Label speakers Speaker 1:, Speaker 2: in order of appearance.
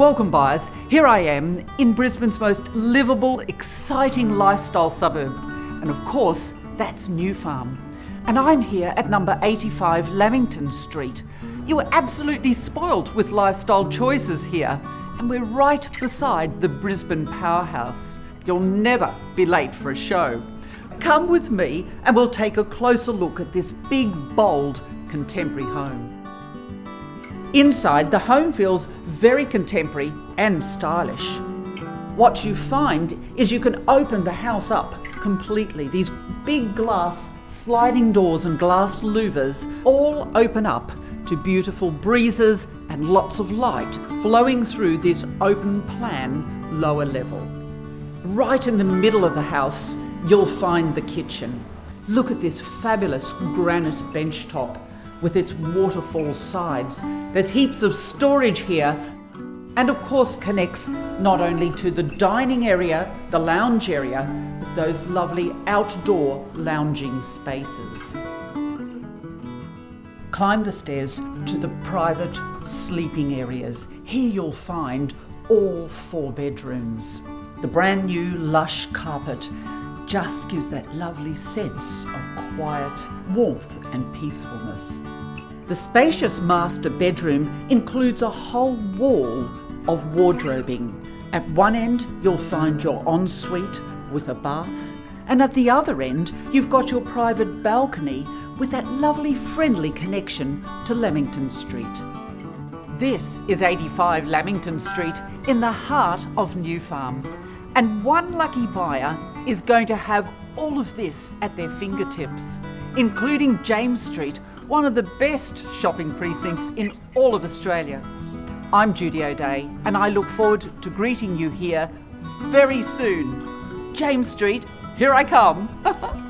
Speaker 1: Welcome, buyers. Here I am in Brisbane's most livable, exciting lifestyle suburb. And of course, that's New Farm. And I'm here at number 85 Lamington Street. You are absolutely spoilt with lifestyle choices here. And we're right beside the Brisbane powerhouse. You'll never be late for a show. Come with me and we'll take a closer look at this big, bold, contemporary home. Inside, the home feels very contemporary and stylish. What you find is you can open the house up completely. These big glass sliding doors and glass louvers all open up to beautiful breezes and lots of light flowing through this open plan lower level. Right in the middle of the house, you'll find the kitchen. Look at this fabulous granite bench top with its waterfall sides. There's heaps of storage here and of course connects not only to the dining area, the lounge area, those lovely outdoor lounging spaces. Climb the stairs to the private sleeping areas. Here you'll find all four bedrooms. The brand new lush carpet just gives that lovely sense of quiet warmth and peacefulness. The spacious master bedroom includes a whole wall of wardrobing. At one end, you'll find your ensuite with a bath, and at the other end, you've got your private balcony with that lovely friendly connection to Lamington Street. This is 85 Lamington Street in the heart of New Farm, and one lucky buyer is going to have all of this at their fingertips, including James Street, one of the best shopping precincts in all of Australia. I'm Judi O'Dea and I look forward to greeting you here very soon. James Street, here I come.